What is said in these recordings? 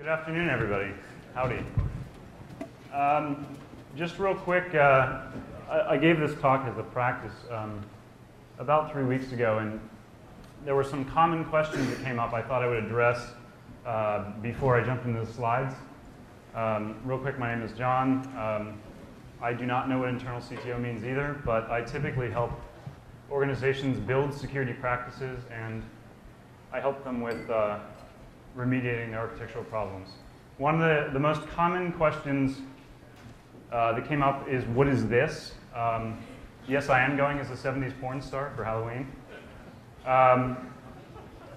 Good afternoon, everybody. Howdy. Um, just real quick, uh, I, I, gave this talk as a practice um, about three weeks ago, and there were some common questions that came up I thought I would address uh, before I jump into the slides. Um, real quick, my name is John. Um, I do not know what internal CTO means either, but I typically help organizations build security practices and I help them with uh, remediating their architectural problems. One of the, the most common questions uh, that came up is, what is this? Um, yes, I am going as a 70s porn star for Halloween. Um,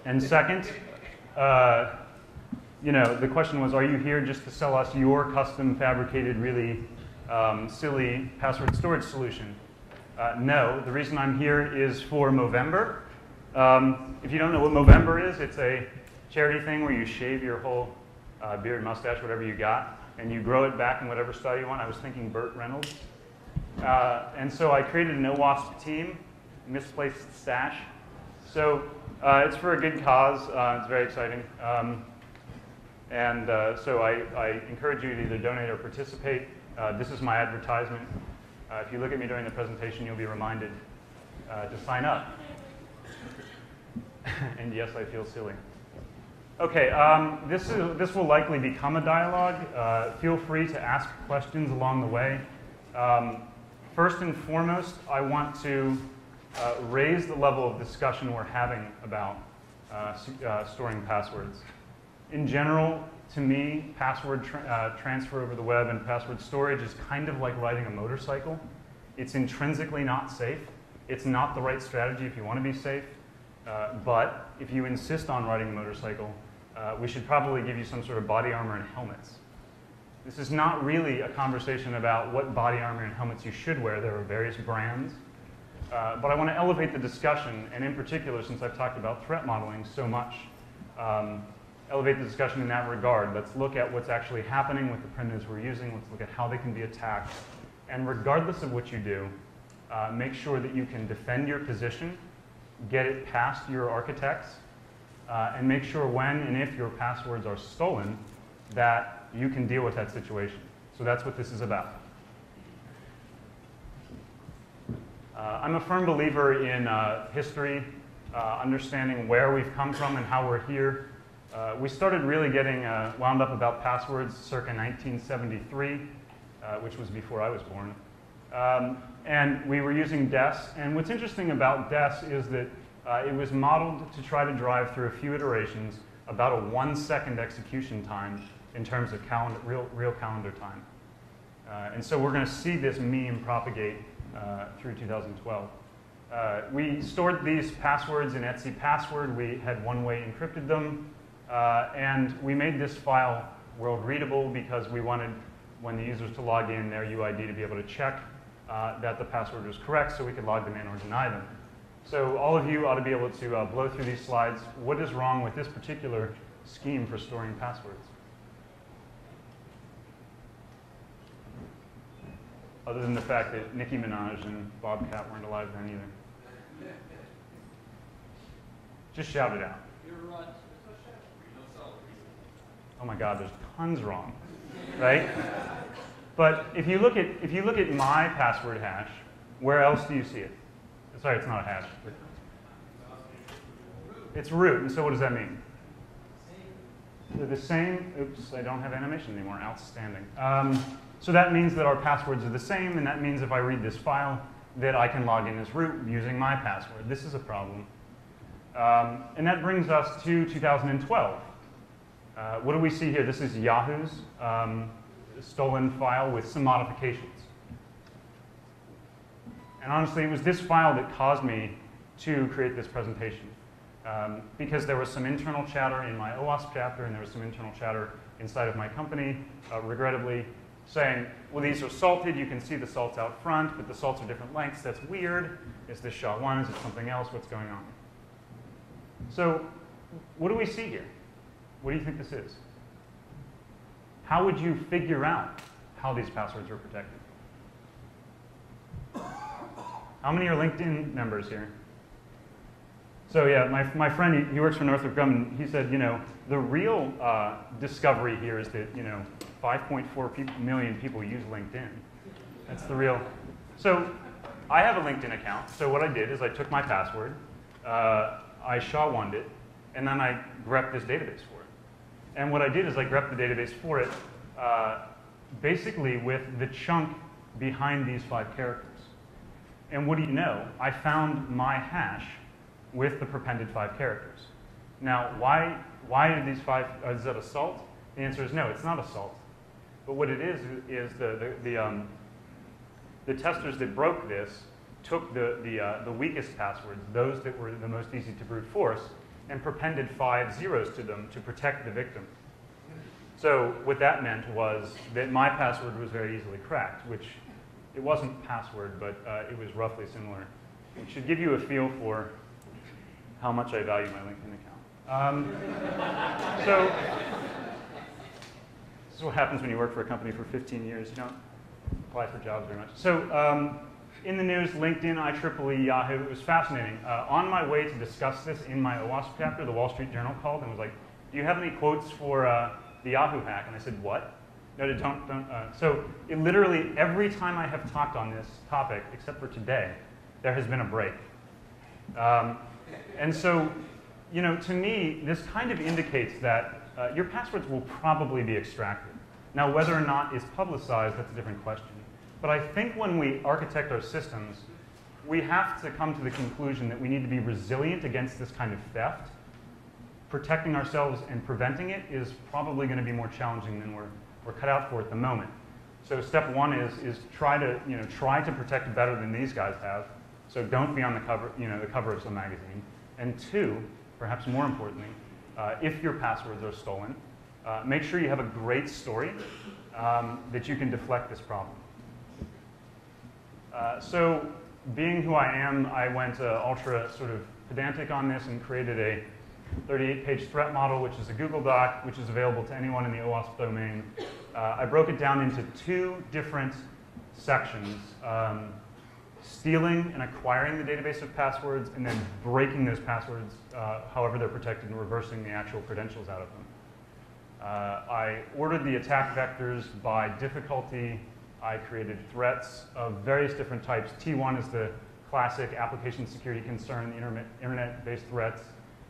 and second, uh, you know, the question was, are you here just to sell us your custom fabricated, really um, silly password storage solution? Uh, no, the reason I'm here is for Movember. Um, if you don't know what Movember is, it's a charity thing where you shave your whole uh, beard, mustache, whatever you got, and you grow it back in whatever style you want. I was thinking Burt Reynolds. Uh, and so I created a no-wasp team, misplaced stash. So uh, it's for a good cause. Uh, it's very exciting. Um, and uh, so I, I, encourage you to either donate or participate. Uh, this is my advertisement. if you look at me during the presentation, you'll be reminded to sign up. and yes, I feel silly. Okay, um, this, is, this will likely become a dialogue. Uh, feel free to ask questions along the way. Um, first and foremost, I want to uh, raise the level of discussion we're having about uh, uh storing passwords. In general, to me, password tra uh, transfer over the web and password storage is kind of like riding a motorcycle. It's intrinsically not safe. It's not the right strategy if you want to be safe. Uh, but if you insist on riding a motorcycle, uh, we should probably give you some sort of body armor and helmets. This is not really a conversation about what body armor and helmets you should wear. There are various brands. Uh, but I want to elevate the discussion, and in particular, since I've talked about threat modeling so much, um, elevate the discussion in that regard. Let's look at what's actually happening with the primitives we're using. Let's look at how they can be attacked. And regardless of what you do, uh, make sure that you can defend your position get it past your architects, uh, and make sure when and if your passwords are stolen that you can deal with that situation. So that's what this is about. Uh, I'm a firm believer in uh, history, uh, understanding where we've come from and how we're here. Uh, we started really getting uh, wound up about passwords circa 1973, which was before I was born. Um, and we were using DES. And what's interesting about DES is that uh, it was modeled to try to drive through a few iterations about a one second execution time in terms of calendar, real, real calendar time. Uh, and so we're going to see this meme propagate uh, through 2012. Uh, we stored these passwords in /etc/passwd. We had one-way encrypted them. Uh, and we made this file world readable because we wanted, when the users to log in, their UID to be able to check uh, that the password was correct so we could log them in or deny them. So all of you ought to be able to uh, blow through these slides. What is wrong with this particular scheme for storing passwords? Other than the fact that Nicki Minaj and Bob Cat weren't alive then either. Just shout it out. Oh my God, there's tons wrong, right? But if you look at if you look at my password hash, where else do you see it? Sorry, it's not a hash. It's root, and so what does that mean? They're the same. Oops, I don't have animation anymore. Outstanding. Um, so that means that our passwords are the same, and that means if I read this file, that I can log in as root using my password. This is a problem. Um, and that brings us to 2012. Uh, what do we see here? This is Yahoo's um, stolen file with some modifications. And honestly, it was this file that caused me to create this presentation. Um, because there was some internal chatter in my OWASP chapter, and there was some internal chatter inside of my company, uh, regrettably, saying, well, these are salted. You can see the salts out front, but the salts are different lengths. That's weird. Is this SHA-1? Is it something else? What's going on? So what do we see here? What do you think this is? How would you figure out how these passwords are protected? How many are LinkedIn members here? So yeah, my, my friend, he, works for Northrop Grumman. He said, you know, the real uh, discovery here is that, you know, 5.4 pe- million people use LinkedIn. That's the real. So I have a LinkedIn account. So what I did is I took my password, uh, I SHA-1'd it, and then I grep this database for it. And what I did is I grep the database for it, uh, basically with the chunk behind these five characters. And what do you know? I found my hash with the prepended five characters. Now, why, why are these five, uh, is that assault? The answer is no, it's not a salt. But what it is, is the, the, the, um, the testers that broke this took the, the, uh, the weakest passwords, those that were the most easy to brute force, and prepended five zeros to them to protect the victim. So what that meant was that my password was very easily cracked, which it wasn't password, but uh, it was roughly similar. It should give you a feel for how much I value my LinkedIn account. Um, so this is what happens when you work for a company for 15 years. You don't apply for jobs very much. So um, in the news, LinkedIn, IEEE, Yahoo, it was fascinating. Uh, on my way to discuss this in my OWASP chapter, the Wall Street Journal called and was like, do you have any quotes for uh, the Yahoo hack? And I said, what? No, don't, don't. Uh, so it literally, every time I have talked on this topic, except for today, there has been a break. Um, and so, you know, to me, this kind of indicates that uh, your passwords will probably be extracted. Now, whether or not it's publicized, that's a different question. But I think when we architect our systems, we have to come to the conclusion that we need to be resilient against this kind of theft. Protecting ourselves and preventing it is probably going to be more challenging than we're, we're cut out for at the moment. So step one is, is try to, you know, try to protect better than these guys have. So don't be on the cover, you know, the cover of some magazine. And two, perhaps more importantly, uh, if your passwords are stolen, uh, make sure you have a great story um, that you can deflect this problem. Uh, so being who I am, I went uh, ultra sort of pedantic on this and created a 38-page threat model, which is a Google Doc, which is available to anyone in the OWASP domain. Uh, I broke it down into two different sections. Um, stealing and acquiring the database of passwords, and then breaking those passwords, uh, however they're protected, and reversing the actual credentials out of them. Uh, I ordered the attack vectors by difficulty. I created threats of various different types. T1 is the classic application security concern, the internet-based threats.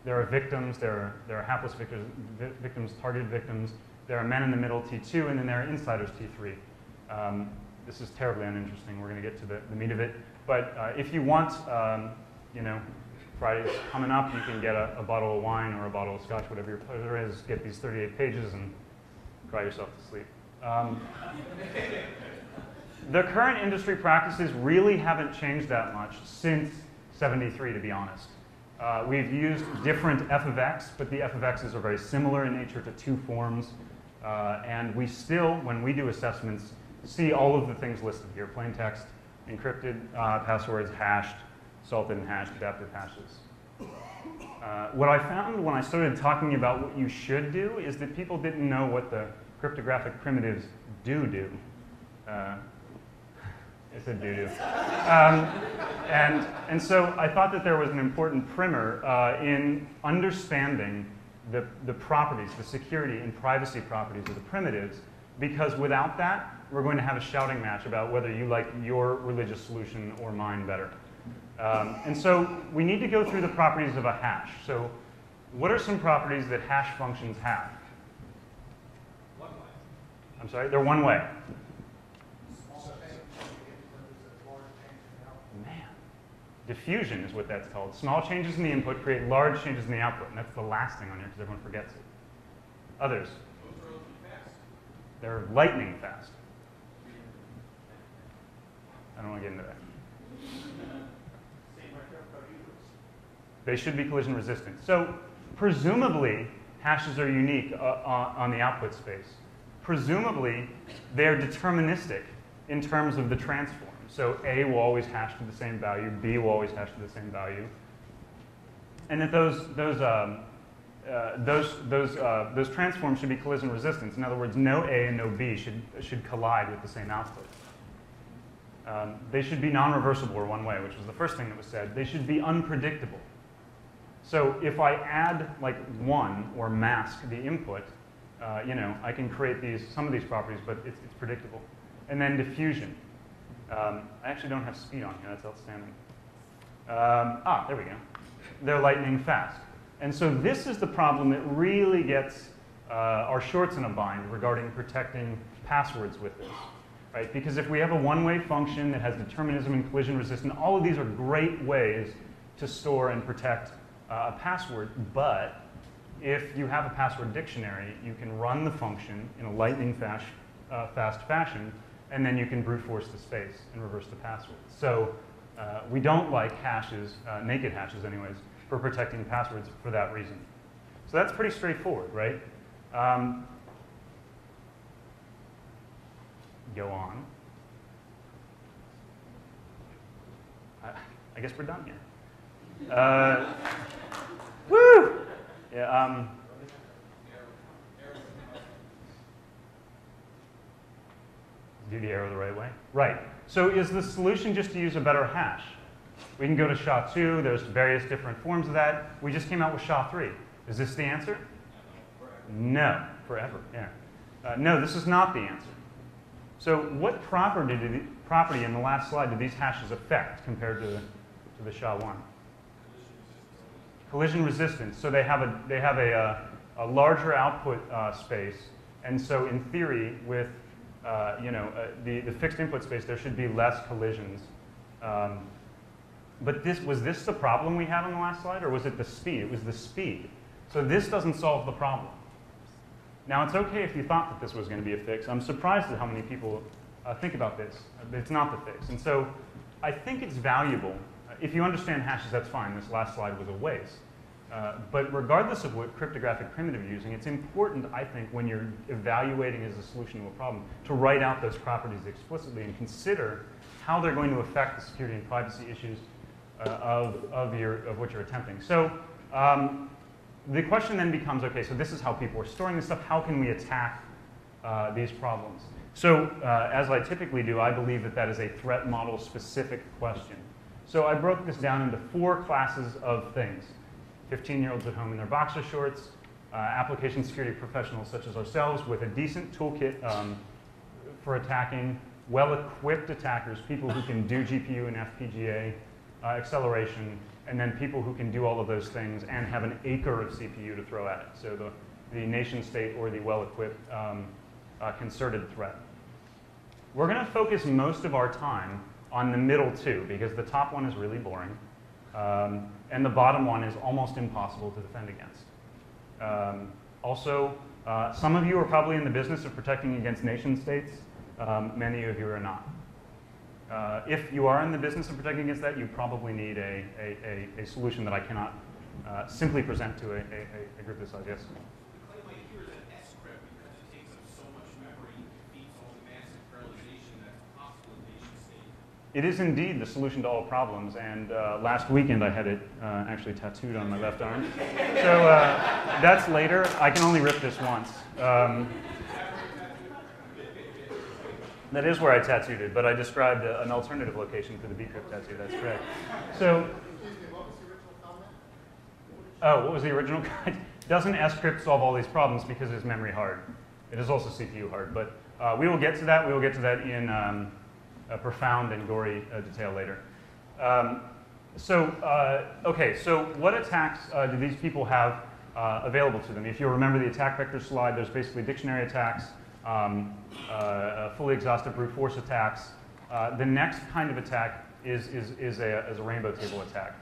There are victims, there are, there are hapless victims, victims, targeted victims. There are men in the middle, T2, and then there are insiders, T3. Um, this is terribly uninteresting. We're going to get to the, the meat of it. But uh, if you want, um, you know, Friday's coming up, you can get a, a, bottle of wine or a bottle of scotch, whatever your pleasure is, get these 38 pages and cry yourself to sleep. Um, the current industry practices really haven't changed that much since 73, to be honest. Uh, we've used different f of x, but the f of x's are very similar in nature to two forms. Uh, and we still, when we do assessments, see all of the things listed here, plain text, encrypted uh, passwords, hashed, salted and hashed, adaptive hashes. Uh, what I found when I started talking about what you should do is that people didn't know what the cryptographic primitives do do. Uh, I said do do. Um, and, and so I thought that there was an important primer uh, in understanding the, the properties, the security and privacy properties of the primitives, because without that, we're going to have a shouting match about whether you like your religious solution or mine better. Um, and so we need to go through the properties of a hash. So what are some properties that hash functions have? One way. I'm sorry, they're one way. Diffusion is what that's called. Small changes in the input create large changes in the output, and that's the last thing on here because everyone forgets it. Others? They're lightning fast. I don't want to get into that. They should be collision resistant. So presumably, hashes are unique uh, on the output space. Presumably, they're deterministic in terms of the transform. So A will always hash to the same value, B will always hash to the same value. And that those, those, um, uh, those, those, uh, those transforms should be collision resistant. In other words, no A and no B should, should collide with the same output. Um, they should be non-reversible or one way, which was the first thing that was said. They should be unpredictable. So if I add like one or mask the input, uh, you know, I can create these, some of these properties, but it's, it's predictable. And then diffusion. Um, I actually don't have speed on here, that's outstanding. Um, ah, there we go. They're lightning fast. And so this is the problem that really gets uh, our shorts in a bind regarding protecting passwords with this. Right? Because if we have a one-way function that has determinism and collision resistance, all of these are great ways to store and protect uh, a password, but if you have a password dictionary, you can run the function in a lightning uh, fast fashion, and then you can brute force the space and reverse the password. So uh, we don't like hashes, uh, naked hashes anyways, for protecting passwords for that reason. So that's pretty straightforward, right? Um, go on. I, I guess we're done here. Uh, woo! Yeah, um, do the arrow the right way? Right. So is the solution just to use a better hash? We can go to SHA-2. There's various different forms of that. We just came out with SHA-3. Is this the answer? No. Forever, yeah. Uh, no, this is not the answer. So what property, did the, property in the last slide did these hashes affect compared to, to the SHA-1? Collision resistance. So they have a, they have a, a, a larger output uh, space. And so in theory, with uh, you know, uh, the, the fixed input space, there should be less collisions. Um, but this, was this the problem we had on the last slide, or was it the speed? It was the speed. So this doesn't solve the problem. Now, it's okay if you thought that this was going to be a fix. I'm surprised at how many people uh, think about this. It's not the fix. And so I think it's valuable. If you understand hashes, that's fine. This last slide was a waste. Uh, but regardless of what cryptographic primitive you're using, it's important, I think, when you're evaluating as a solution to a problem, to write out those properties explicitly and consider how they're going to affect the security and privacy issues uh, of, of, your, of what you're attempting. So um, the question then becomes, okay, so this is how people are storing this stuff. How can we attack uh, these problems? So uh, as I typically do, I believe that that is a threat model specific question. So I broke this down into four classes of things. 15-year-olds at home in their boxer shorts, uh, application security professionals such as ourselves with a decent toolkit um, for attacking, well-equipped attackers, people who can do GPU and FPGA uh, acceleration, and then people who can do all of those things and have an acre of CPU to throw at it. So the, the nation state or the well-equipped um, uh, concerted threat. We're going to focus most of our time on the middle two because the top one is really boring. Um, and the bottom one is almost impossible to defend against. Um, also, uh, some of you are probably in the business of protecting against nation states. Um, many of you are not. Uh, if you are in the business of protecting against that, you probably need a, a, a, a solution that I cannot uh, simply present to a, group this size. Yes? It is indeed the solution to all problems, and uh, last weekend I had it uh, actually tattooed on my left arm. So uh, that's later. I can only rip this once. Um, that is where I tattooed it, but I described a, an alternative location for the bcrypt tattoo. That's correct. So, oh, what was the original guide? Doesn't scrypt solve all these problems because it's memory hard? It is also CPU hard, but uh, we will get to that. We will get to that in. Um, profound and gory uh, detail later. Um, so, uh, okay, so what attacks uh, do these people have available to them? If you remember the attack vector slide, there's basically dictionary attacks, um, fully exhaustive brute force attacks. the next kind of attack is, is, is, a, is a rainbow table attack.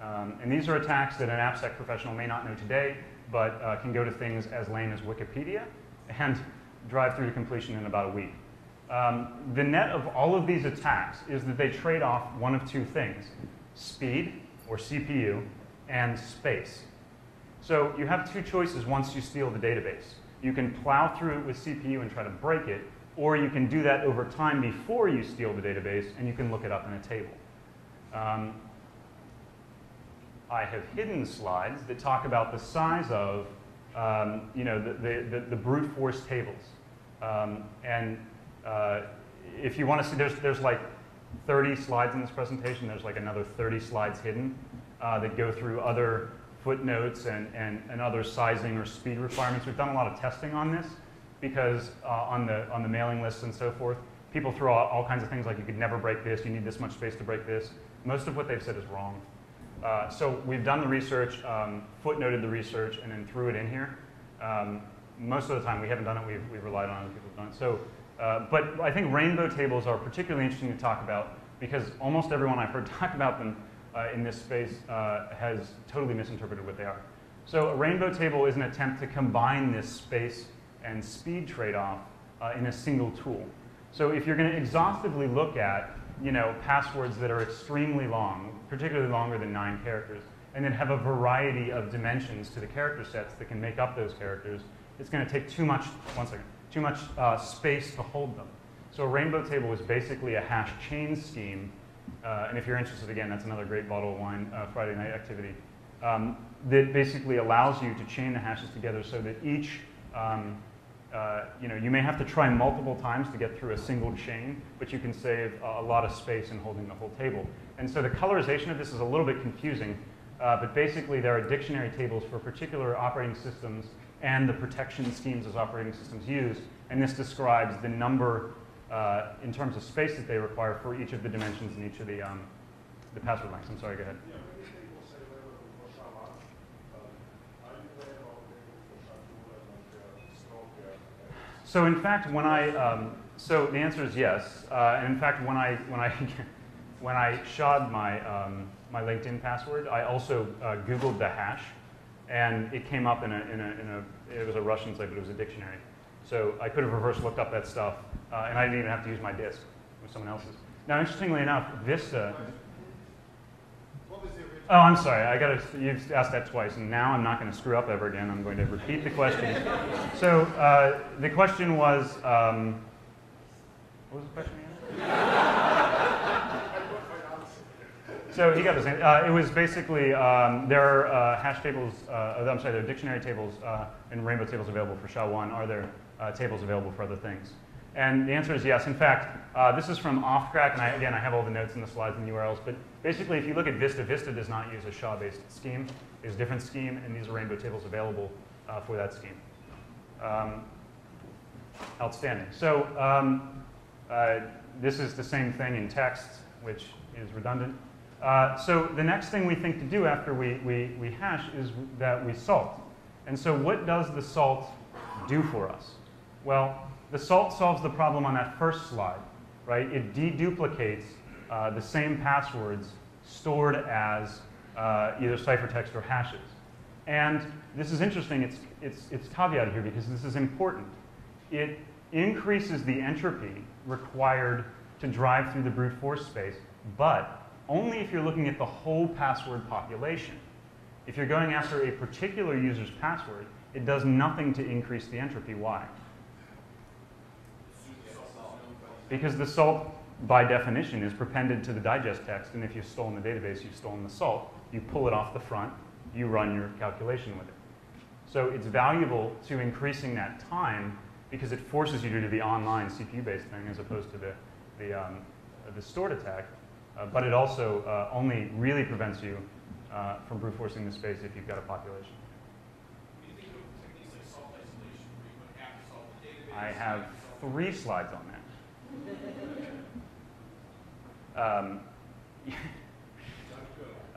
Um, and these are attacks that an AppSec professional may not know today, but uh, can go to things as lame as Wikipedia and drive through to completion in about a week. Um, the net of all of these attacks is that they trade off one of two things, speed, or CPU, and space. So you have two choices once you steal the database. You can plow through it with CPU and try to break it, or you can do that over time before you steal the database, and you can look it up in a table. Um, I have hidden slides that talk about the size of um, you know, the, the, the, brute force tables. Um, and uh, if you want to see, there's, there's like 30 slides in this presentation. There's like another 30 slides hidden uh, that go through other footnotes and, and, and other sizing or speed requirements. We've done a lot of testing on this because uh, on, the, on the mailing lists and so forth, people throw out all kinds of things like you could never break this, you need this much space to break this. Most of what they've said is wrong. Uh, so we've done the research, um, footnoted the research, and then threw it in here. Um, most of the time we haven't done it, we've, we've relied on other people who've done it. So, uh, but I think rainbow tables are particularly interesting to talk about because almost everyone I've heard talk about them uh, in this space uh, has totally misinterpreted what they are. So a rainbow table is an attempt to combine this space and speed trade-off uh, in a single tool. So if you're going to exhaustively look at you know, passwords that are extremely long, particularly longer than nine characters, and then have a variety of dimensions to the character sets that can make up those characters, it's going to take too much, one second, too much uh, space to hold them. So a rainbow table is basically a hash chain scheme. Uh, and if you're interested, again, that's another great bottle of wine uh, Friday night activity. Um, that basically allows you to chain the hashes together so that each um, uh, you know, you may have to try multiple times to get through a single chain, but you can save a lot of space in holding the whole table. And so the colorization of this is a little bit confusing, uh, but basically there are dictionary tables for particular operating systems and the protection schemes as operating systems use, and this describes the number uh, in terms of space that they require for each of the dimensions in each of the, um, the password lengths. I'm sorry, go ahead. So in fact, when I, um, so the answer is yes. Uh, and in fact, when I, when I, when I SHA'd my, um, my LinkedIn password, I also uh, Googled the hash, and it came up in a, in, a, in a, it was a Russian site, but it was a dictionary. So I could have reverse looked up that stuff, uh, and I didn't even have to use my disk with someone else's. Now, interestingly enough, Vista, Oh, I'm sorry. I got to. You've asked that twice, and now I'm not going to screw up ever again. I'm going to repeat the question. so uh, the question was, um, what was the question again? So he got this. Uh, it was basically um, there are uh, hash tables. Uh, I'm sorry, there are dictionary tables uh, and rainbow tables available for SHA-1. Are there uh, tables available for other things? And the answer is yes. In fact, uh, this is from Ophcrack, and I, again, I have all the notes and the slides and the URLs. But basically, if you look at Vista, Vista does not use a SHA-based scheme. It's a different scheme, and these are rainbow tables available for that scheme. Um, outstanding. So um, this is the same thing in text, which is redundant. Uh, so the next thing we think to do after we, we, we hash is that we salt. And so what does the salt do for us? Well, the salt solves the problem on that first slide, right? It deduplicates uh, the same passwords stored as uh, either ciphertext or hashes. And this is interesting, it's, it's, it's caveated here because this is important. It increases the entropy required to drive through the brute force space, but only if you're looking at the whole password population. If you're going after a particular user's password, it does nothing to increase the entropy. Why? Because the salt, by definition, is prepended to the digest text, and if you've stolen the database, you've stolen the salt. You pull it off the front, you run your calculation with it. So it's valuable to increasing that time because it forces you to do the online CPU-based thing as opposed to the, the, um, the stored attack. Uh, but it also uh, only really prevents you uh, from brute forcing the space if you've got a population. I have three slides on that. Um,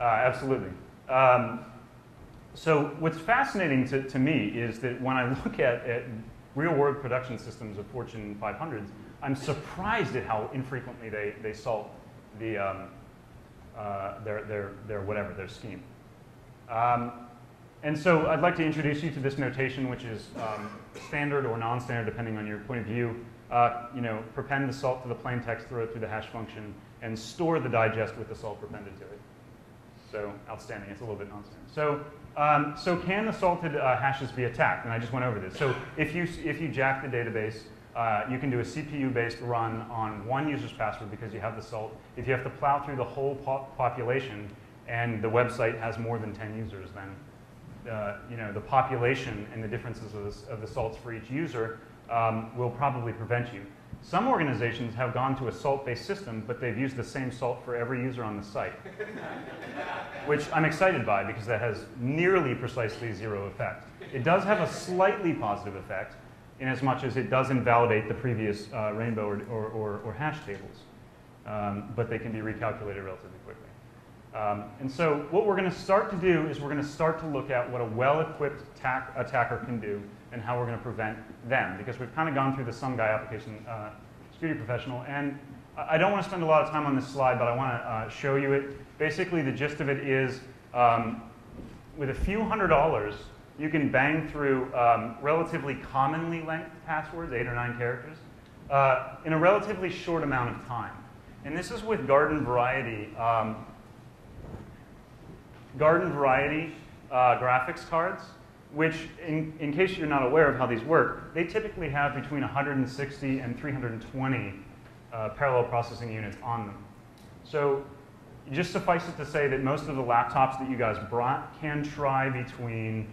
uh, absolutely. Um, so what's fascinating to, to, me is that when I look at, at real-world production systems of Fortune 500s, I'm surprised at how infrequently they, they salt the, um, uh, their, their, their whatever, their scheme. Um, and so I'd like to introduce you to this notation, which is um, standard or non-standard, depending on your point of view uh, you know, prepend the salt to the plain text, throw it through the hash function, and store the digest with the salt prepended to it. So outstanding. It's a little bit non-standard. So, um, so can the salted uh, hashes be attacked? And I just went over this. So if you, if you jack the database, uh, you can do a CPU-based run on one user's password because you have the salt. If you have to plow through the whole po population and the website has more than 10 users, then uh, you know, the population and the differences of the, of the salts for each user um, will probably prevent you. Some organizations have gone to a salt-based system, but they've used the same salt for every user on the site, which I'm excited by because that has nearly precisely zero effect. It does have a slightly positive effect in as much as it does invalidate the previous uh, rainbow or, or, or, hash tables, um, but they can be recalculated relatively quickly. Um, and so what we're going to start to do is we're going to start to look at what a well-equipped attacker can do and how we're going to prevent them, because we've kind of gone through the some guy application uh, security professional, and I don't want to spend a lot of time on this slide, but I want to uh, show you it. Basically, the gist of it is um, with a few hundred dollars, you can bang through um, relatively commonly length passwords, eight or nine characters, uh, in a relatively short amount of time. And this is with garden variety, um, garden variety uh, graphics cards, which, in, in case you're not aware of how these work, they typically have between 160 and 320 uh, parallel processing units on them. So just suffice it to say that most of the laptops that you guys brought can try between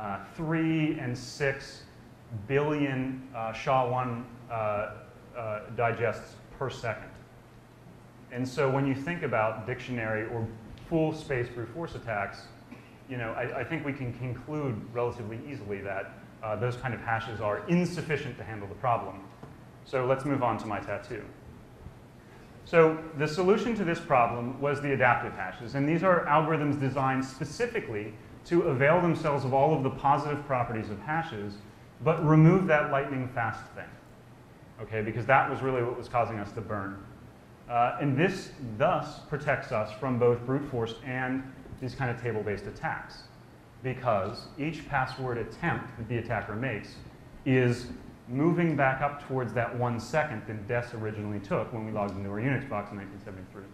uh, 3 and 6 billion uh, SHA-1 uh, uh, digests per second. And so when you think about dictionary or full space brute force attacks, you know, I, I think we can conclude relatively easily that those kind of hashes are insufficient to handle the problem. So let's move on to my tattoo. So the solution to this problem was the adaptive hashes, and these are algorithms designed specifically to avail themselves of all of the positive properties of hashes, but remove that lightning fast thing, okay, because that was really what was causing us to burn. Uh, and this thus protects us from both brute force and these kind of table-based attacks, because each password attempt that the attacker makes is moving back up towards that one second that DES originally took when we logged into our Unix box in 1973.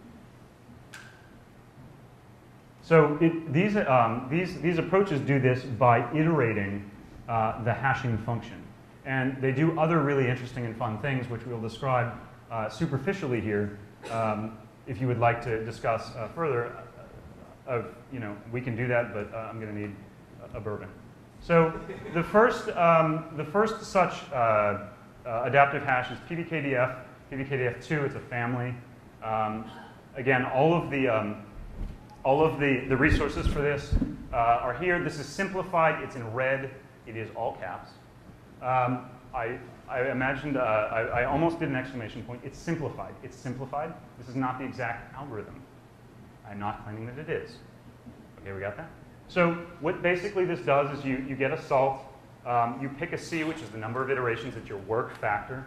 So it, these, um, these, these approaches do this by iterating uh, the hashing function. And they do other really interesting and fun things, which we'll describe uh, superficially here. Um, if you would like to discuss uh, further, uh, of, you know, we can do that, but uh, I'm going to need a, a bourbon. So the first, um, the first such uh, adaptive hash is PBKDF, PBKDF2, it's a family. Um, again, all of the, um, all of the, the resources for this uh, are here. This is simplified, it's in red, it is all caps. Um, I, I imagined, uh, I, I almost did an exclamation point. It's simplified. It's simplified. This is not the exact algorithm. I'm not claiming that it is. Okay, we got that? So what basically this does is you, you get a salt, um, you pick a C, which is the number of iterations, it's your work factor.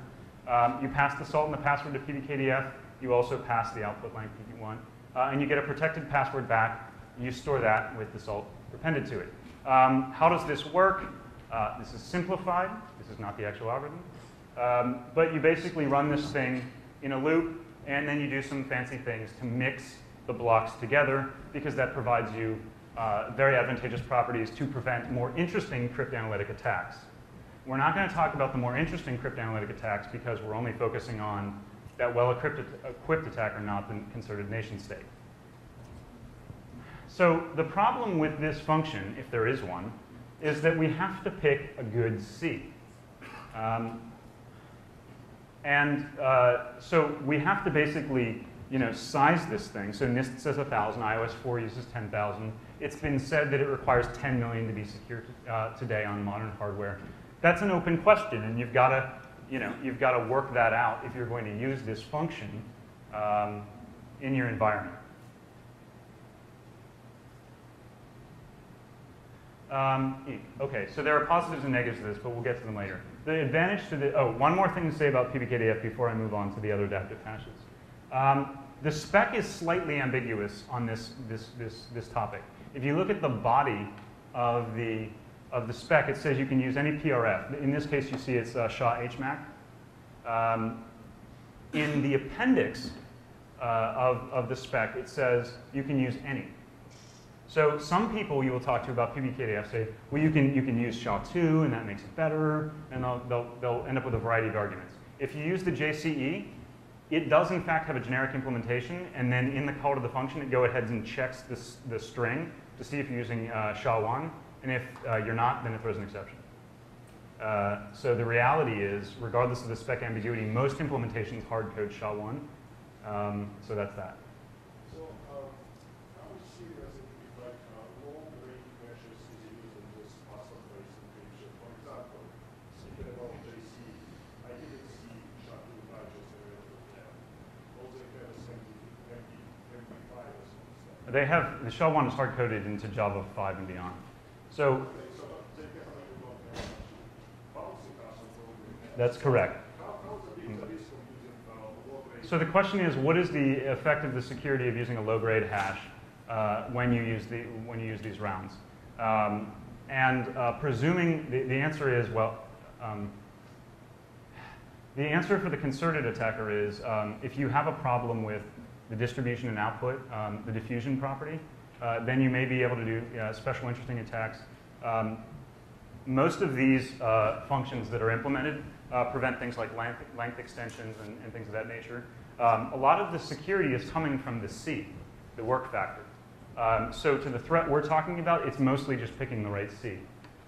Um, you pass the salt and the password to PBKDF. You also pass the output you want. Uh, and you get a protected password back. You store that with the salt appended to it. Um, how does this work? Uh, this is simplified. This is not the actual algorithm. Um, but you basically run this thing in a loop, and then you do some fancy things to mix the blocks together because that provides you uh, very advantageous properties to prevent more interesting cryptanalytic attacks. We're not going to talk about the more interesting cryptanalytic attacks because we're only focusing on that well-equipped equipped attacker, not the concerted nation state. So the problem with this function, if there is one, is that we have to pick a good C. Um, and uh, so we have to basically you know, size this thing. So NIST says 1,000, iOS 4 uses 10,000. It's been said that it requires 10 million to be secure uh, today on modern hardware. That's an open question, and you've got to, you know, you've got to work that out if you're going to use this function um, in your environment. Um, okay, so there are positives and negatives to this, but we'll get to them later. The advantage to the, oh, one more thing to say about PBKDF before I move on to the other adaptive hashes. Um, the spec is slightly ambiguous on this, this, this, this topic. If you look at the body of the, of the spec, it says you can use any PRF. In this case, you see it's uh, SHA-HMAC. Um, in the appendix uh, of, of the spec, it says you can use any. So some people you will talk to about PBKDF say, well, you can, you can use SHA-2, and that makes it better, and they'll, they'll, they'll end up with a variety of arguments. If you use the JCE, it does in fact have a generic implementation, and then in the call to the function, it go ahead and checks this, the string to see if you're using uh, SHA-1, and if uh, you're not, then it throws an exception. Uh, so the reality is, regardless of the spec ambiguity, most implementations hard code SHA-1. Um, so that's that. So, um, how serious it is like long range measures is used in this muscle presentation? For example, thinking about JC, I didn't see SHA-2 badges available there. All they have is MD, MD, MD5 or something. They have, the SHA-1 is hard coded into Java 5 and beyond. So that's correct. So the question is, what is the effect of the security of using a low-grade hash uh, when you use the when you use these rounds? Um, and uh, presuming the, the answer is well, um, the answer for the concerted attacker is um, if you have a problem with the distribution and output, um, the diffusion property, uh, then you may be able to do uh, special interesting attacks. Um, most of these uh, functions that are implemented uh, prevent things like length, length extensions and, and things of that nature. Um, a lot of the security is coming from the C, the work factor. Um, so to the threat we're talking about, it's mostly just picking the right C.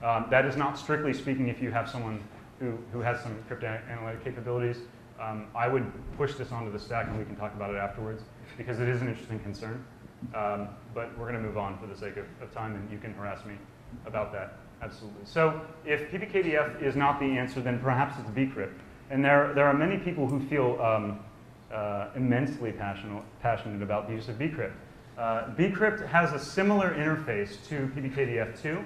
Um, that is not strictly speaking if you have someone who, who has some cryptanalytic capabilities. Um, I would push this onto the stack and we can talk about it afterwards because it is an interesting concern. Um, but we're going to move on for the sake of, of time and you can harass me about that. Absolutely. So if PBKDF is not the answer, then perhaps it's bcrypt. And there, there are many people who feel um, uh, immensely passionate, passionate about the use of bcrypt. Uh, bcrypt has a similar interface to PBKDF2,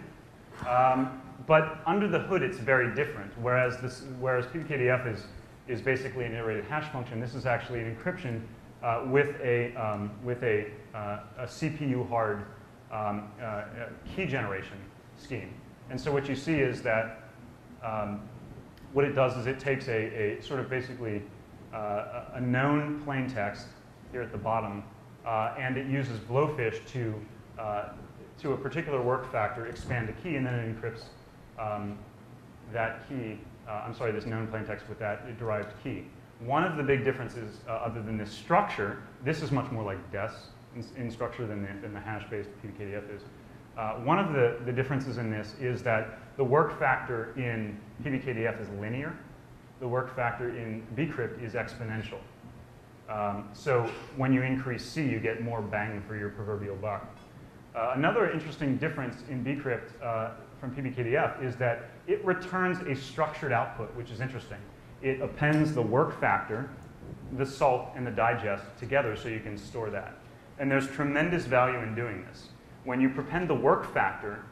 um, but under the hood it's very different. Whereas, this, whereas PBKDF is, is basically an iterated hash function, this is actually an encryption uh, with a, um, with a, uh, a CPU hard um, uh, key generation scheme. And so what you see is that um, what it does is it takes a, a sort of basically uh, a known plain text here at the bottom, uh, and it uses Blowfish to, uh, to a particular work factor expand a key, and then it encrypts um, that key, uh, I'm sorry, this known plain text with that derived key. One of the big differences, other than this structure, this is much more like DES in, in structure than the, than the hash-based PBKDF is. Uh, one of the, the differences in this is that the work factor in PBKDF is linear. The work factor in bcrypt is exponential. Um, so when you increase C, you get more bang for your proverbial buck. Uh, another interesting difference in bcrypt uh, from PBKDF is that it returns a structured output, which is interesting. It appends the work factor, the salt, and the digest together so you can store that. And there's tremendous value in doing this when you prepend the work factor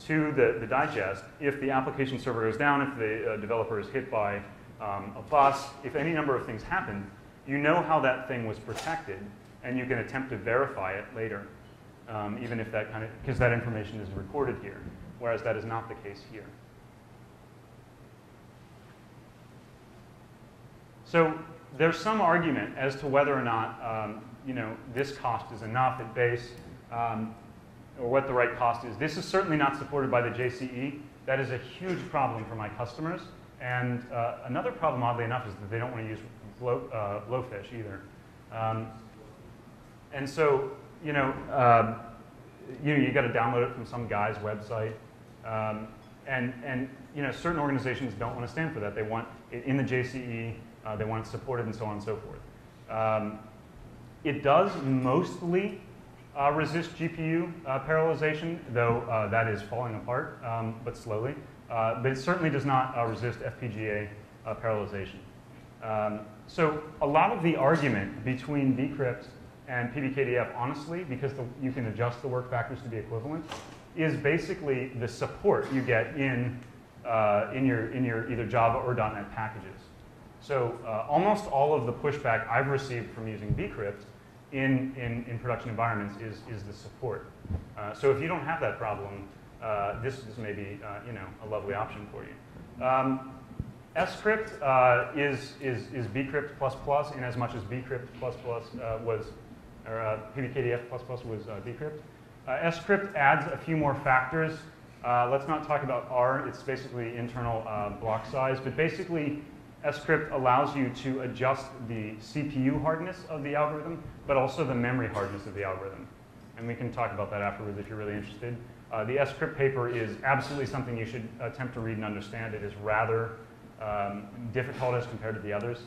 to the, the digest, if the application server goes down, if the uh, developer is hit by um, a bus, if any number of things happen, you know how that thing was protected, and you can attempt to verify it later, um, even if that kind of, because that information is recorded here, whereas that is not the case here. So there's some argument as to whether or not, um, you know, this cost is enough at base. Um, or what the right cost is. This is certainly not supported by the JCE. That is a huge problem for my customers. And uh, another problem, oddly enough, is that they don't want to use blow, uh, blowfish either. Um, and so, you know, uh, you know, you got to download it from some guy's website. Um, and, and, you know, certain organizations don't want to stand for that. They want it in the JCE, uh, they want it supported and so on and so forth. Um, it does mostly uh, resist GPU uh, parallelization, though uh, that is falling apart, um, but slowly. Uh, but it certainly does not uh, resist FPGA uh, parallelization. Um, so a lot of the argument between bcrypt and PBKDF, honestly, because the, you can adjust the work factors to be equivalent, is basically the support you get in, in, your, in your either Java or .NET packages. So almost all of the pushback I've received from using bcrypt in, in, in production environments is, is the support. Uh, so if you don't have that problem, uh, this, this may be uh, you know, a lovely option for you. Um, scrypt uh, is, is, is bcrypt plus plus in as much as bcrypt plus plus uh, was, or uh, pbkdf plus plus was bcrypt. scrypt adds a few more factors. let's not talk about R, it's basically internal block size, but basically scrypt allows you to adjust the CPU hardness of the algorithm, but also the memory hardness of the algorithm. and we can talk about that afterwards if you're really interested. Uh, the scrypt paper is absolutely something you should attempt to read and understand. It is rather um, difficult as compared to the others.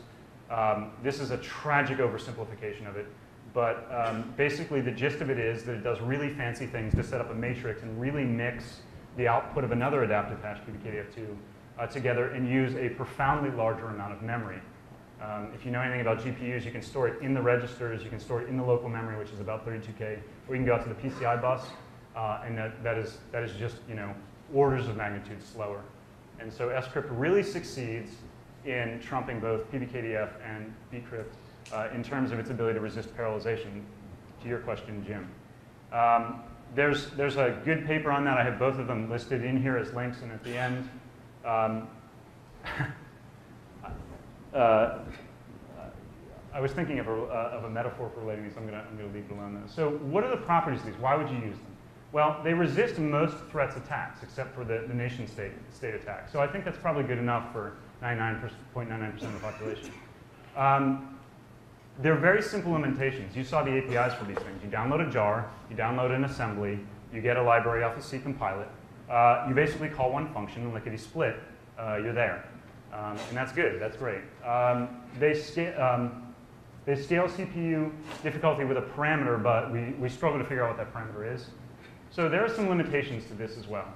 Um, this is a tragic oversimplification of it, but um, basically the gist of it is that it does really fancy things to set up a matrix and really mix the output of another adaptive hash, PBKDF2, uh, together and use a profoundly larger amount of memory. Um, if you know anything about GPUs, you can store it in the registers, you can store it in the local memory, which is about 32K, or you can go out to the PCI bus, uh, and that, that, is, that is just, you know, orders of magnitude slower. And so scrypt really succeeds in trumping both PBKDF and bcrypt uh, in terms of its ability to resist parallelization, to your question, Jim. Um, there's, there's a good paper on that. I have both of them listed in here as links and at the end. Um, uh, I was thinking of a, uh, of a metaphor for relating these. I'm going to leave it alone, though. So what are the properties of these? Why would you use them? Well, they resist most threats attacks, except for the, the nation state, state attack. So I think that's probably good enough for 99.99% of the population. Um, they're very simple implementations. You saw the APIs for these things. You download a jar, you download an assembly, you get a library off a C C Compile it. Uh, you basically call one function, and lickety split, uh, you're there. Um, and that's good, that's great. Um, they, um, they scale CPU difficulty with a parameter, but we, we struggle to figure out what that parameter is. So there are some limitations to this as well.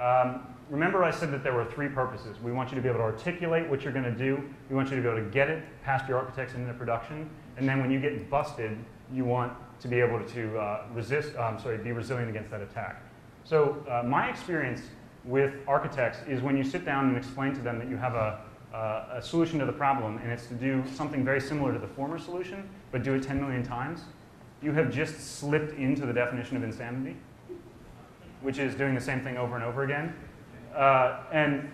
Um, remember I said that there were three purposes. We want you to be able to articulate what you're going to do. We want you to be able to get it past your architects into production. And then when you get busted, you want to be able to uh, resist, um, sorry, be resilient against that attack. So uh, my experience with architects is when you sit down and explain to them that you have a, uh, a solution to the problem and it's to do something very similar to the former solution, but do it 10 million times, you have just slipped into the definition of insanity, which is doing the same thing over and over again. Uh, and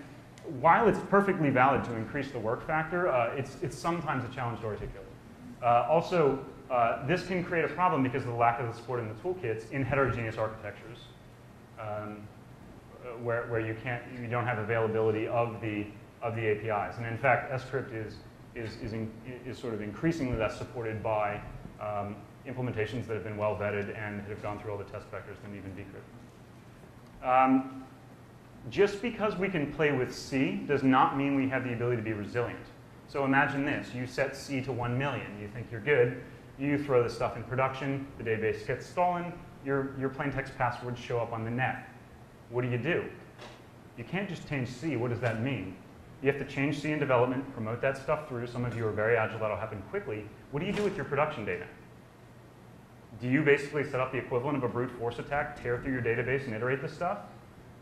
while it's perfectly valid to increase the work factor, uh, it's, it's sometimes a challenge to articulate. Uh, also, uh, this can create a problem because of the lack of the support in the toolkits in heterogeneous architectures, um, uh, where, where you, can't, you don't have availability of the, of the APIs. And in fact, scrypt is, is, is, in, is sort of increasingly less supported by um, implementations that have been well vetted and have gone through all the test vectors than even bcrypt. Um, just because we can play with C does not mean we have the ability to be resilient. So imagine this. You set C to 1 million. You think you're good. You throw the stuff in production. The database gets stolen. Your, your plain text passwords show up on the net. What do you do? You can't just change C. What does that mean? You have to change C in development, promote that stuff through. Some of you are very agile. That'll happen quickly. What do you do with your production data? Do you basically set up the equivalent of a brute force attack, tear through your database and iterate the stuff?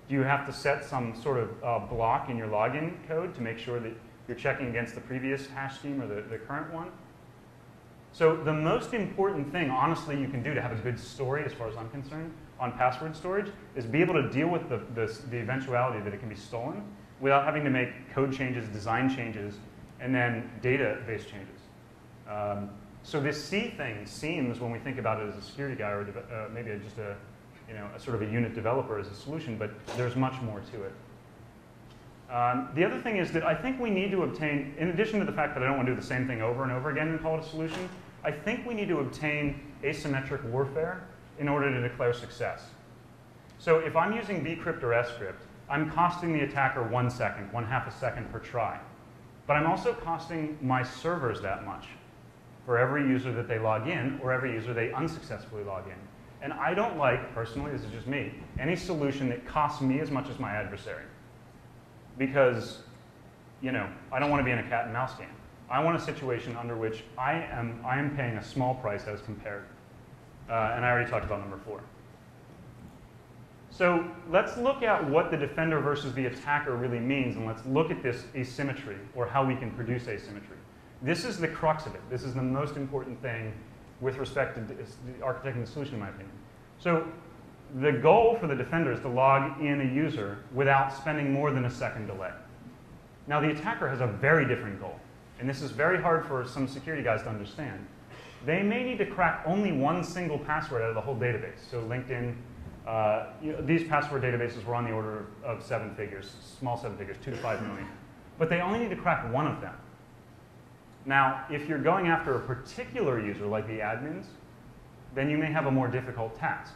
Do you have to set some sort of uh, block in your login code to make sure that you're checking against the previous hash scheme or the, the current one? So the most important thing, honestly, you can do to have a good story, as far as I'm concerned, on password storage is be able to deal with the, the, the eventuality that it can be stolen without having to make code changes, design changes, and then database changes. Um, so this C thing seems, when we think about it as a security guy or uh, maybe just a, you know, a sort of a unit developer as a solution, but there's much more to it. Um, the other thing is that I think we need to obtain, in addition to the fact that I don't want to do the same thing over and over again and call it a solution, I think we need to obtain asymmetric warfare in order to declare success. So if I'm using bcrypt or scrypt, I'm costing the attacker one second, one half a second per try. But I'm also costing my servers that much for every user that they log in or every user they unsuccessfully log in. And I don't like, personally, this is just me, any solution that costs me as much as my adversary. Because, you know, I don't want to be in a cat and mouse game. I want a situation under which I am, I am paying a small price as compared. Uh, and I already talked about number four. So let's look at what the defender versus the attacker really means, and let's look at this asymmetry, or how we can produce asymmetry. This is the crux of it. This is the most important thing with respect to architecting the solution, in my opinion. So the goal for the defender is to log in a user without spending more than a second delay. Now, the attacker has a very different goal, and this is very hard for some security guys to understand. They may need to crack only one single password out of the whole database. So LinkedIn, uh, you know, these password databases were on the order of seven figures, small seven figures, two to five million. But they only need to crack one of them. Now, if you're going after a particular user, like the admins, then you may have a more difficult task.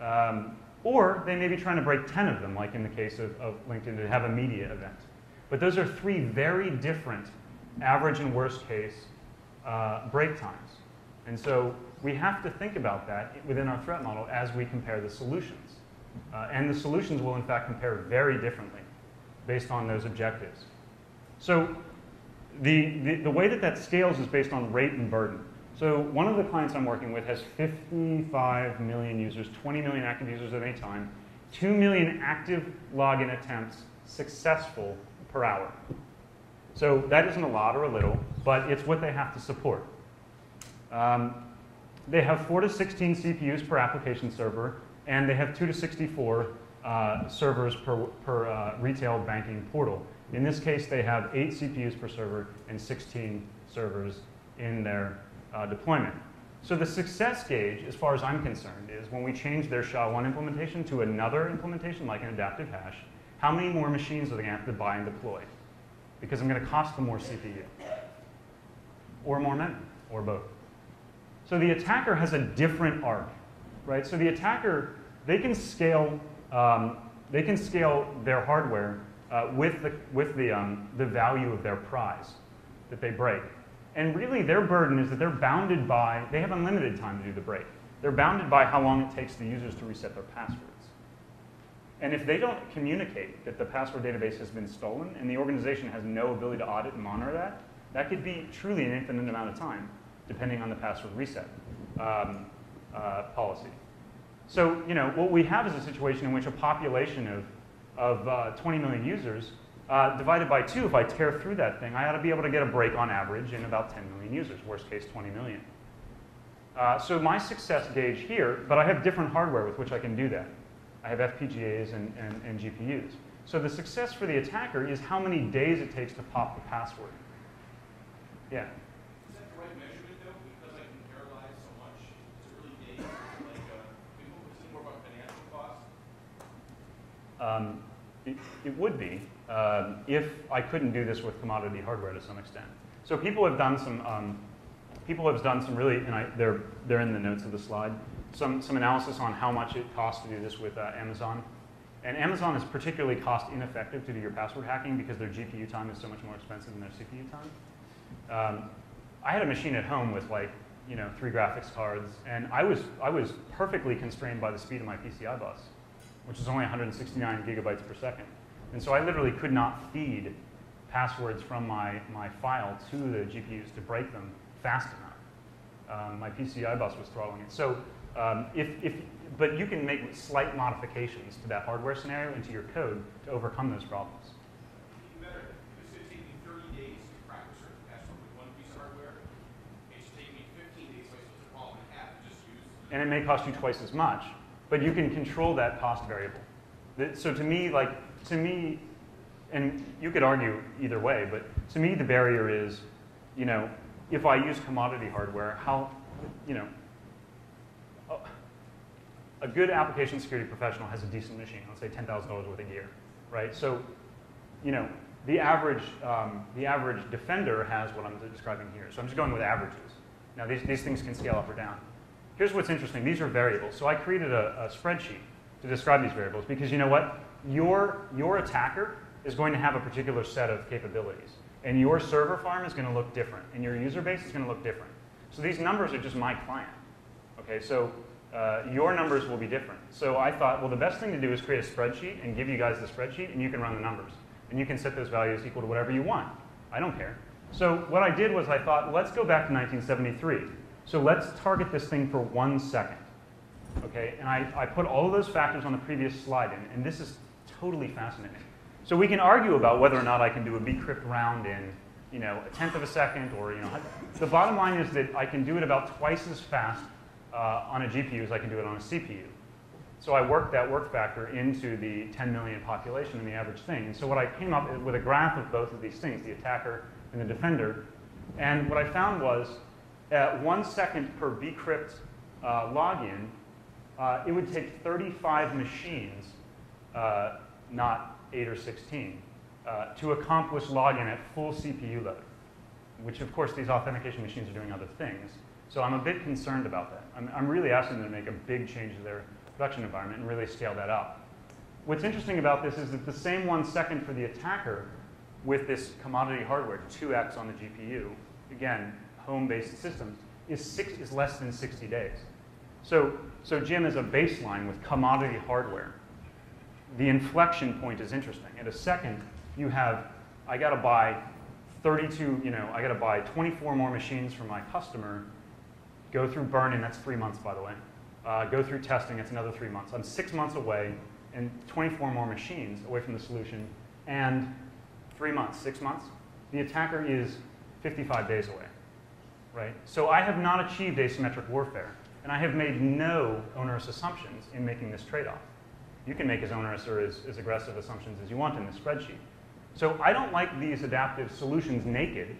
Um, or they may be trying to break 10 of them, like in the case of, of LinkedIn, to have a media event. But those are three very different average and worst case uh, break times. And so we have to think about that within our threat model as we compare the solutions. Uh, and the solutions will, in fact, compare very differently based on those objectives. So the, the, the, way that that scales is based on rate and burden. So one of the clients I'm working with has 55 million users, 20 million active users at any time, 2 million active login attempts successful per hour. So that isn't a lot or a little, but it's what they have to support. Um, they have 4 to 16 CPUs per application server, and they have 2 to 64 uh, servers per, per uh, retail banking portal. In this case, they have 8 CPUs per server and 16 servers in their uh, deployment. So the success gauge, as far as I'm concerned, is when we change their SHA-1 implementation to another implementation, like an adaptive hash, how many more machines are they going to have to buy and deploy? Because I'm going to cost them more CPU, or more memory, or both. So the attacker has a different arc, right? So the attacker, they can scale, um, they can scale their hardware uh, with, the, with the, um, the value of their prize that they break. And really, their burden is that they're bounded by, they have unlimited time to do the break. They're bounded by how long it takes the users to reset their passwords. And if they don't communicate that the password database has been stolen and the organization has no ability to audit and monitor that, that could be truly an infinite amount of time, depending on the password reset um, uh, policy. So, you know, what we have is a situation in which a population of, of uh, 20 million users uh, divided by two, if I tear through that thing, I ought to be able to get a break on average in about 10 million users, worst case 20 million. Uh, so my success gauge here, but I have different hardware with which I can do that. I have FPGAs and, and, and GPUs. So the success for the attacker is how many days it takes to pop the password. Yeah? Is that the right measurement though? Because I can parallelize so much, is it really days? Like, uh, people, is it more about financial cost? Um, it, it would be um, if I couldn't do this with commodity hardware to some extent. So people have done some, um, people have done some really, and I, they're, they're in the notes of the slide, some, some analysis on how much it costs to do this with uh, Amazon. And Amazon is particularly cost ineffective to do your password hacking because their GPU time is so much more expensive than their CPU time. Um, I had a machine at home with like, you know, three graphics cards, and I was, I was perfectly constrained by the speed of my PCI bus, which is only 169 gigabytes per second. And so I literally could not feed passwords from my, my file to the GPUs to break them fast enough. Um, my PCI bus was throttling it. So um, if, if, but you can make slight modifications to that hardware scenario into your code to overcome those problems. Even better, if it take me thirty days to crack a certain password with one piece of hardware, it should take me fifteen days, so I split the problem in half and. And it may cost you twice as much, but you can control that cost variable. So to me, like, to me, and you could argue either way, but to me the barrier is, you know, if I use commodity hardware, how, you know, a good application security professional has a decent machine, let's say $10,000 worth of gear, right? So, you know, the average, um, the average defender has what I'm describing here. So I'm just going with averages. Now these, these things can scale up or down. Here's what's interesting. These are variables. So I created a, a spreadsheet to describe these variables because you know what? your, your attacker is going to have a particular set of capabilities. And your server farm is going to look different. And your user base is going to look different. So these numbers are just my client. Okay, so uh, your numbers will be different. So I thought, well, the best thing to do is create a spreadsheet and give you guys the spreadsheet, and you can run the numbers. And you can set those values equal to whatever you want. I don't care. So what I did was I thought, let's go back to 1973. So let's target this thing for one second. Okay, and I, I put all of those factors on the previous slide in, and this is totally fascinating. So we can argue about whether or not I can do a bcrypt round in, you know, a tenth of a second or, you know, the bottom line is that I can do it about twice as fast uh, on a GPU as I can do it on a CPU. So I worked that work factor into the 10 million population and the average thing. And so what I came up with a graph of both of these things, the attacker and the defender. And what I found was at one second per bcrypt uh, login, uh, it would take 35 machines uh, not 8 or 16, uh, to accomplish login at full CPU load, which of course these authentication machines are doing other things. So I'm a bit concerned about that. I'm, I'm really asking them to make a big change to their production environment and really scale that up. What's interesting about this is that the same one second for the attacker with this commodity hardware, 2x on the GPU, again, home-based systems, is, six, is less than 60 days. So, so Jim is a baseline with commodity hardware. The inflection point is interesting. At a second, you have, I got to buy 32, you know, I got to buy 24 more machines for my customer, go through burn-in, that's three months, by the way. Uh, go through testing, that's another three months. I'm six months away and 24 more machines away from the solution, and three months, six months, the attacker is 55 days away, right? So I have not achieved asymmetric warfare, and I have made no onerous assumptions in making this trade-off. You can make as onerous or as, as aggressive assumptions as you want in this spreadsheet. So I don't like these adaptive solutions naked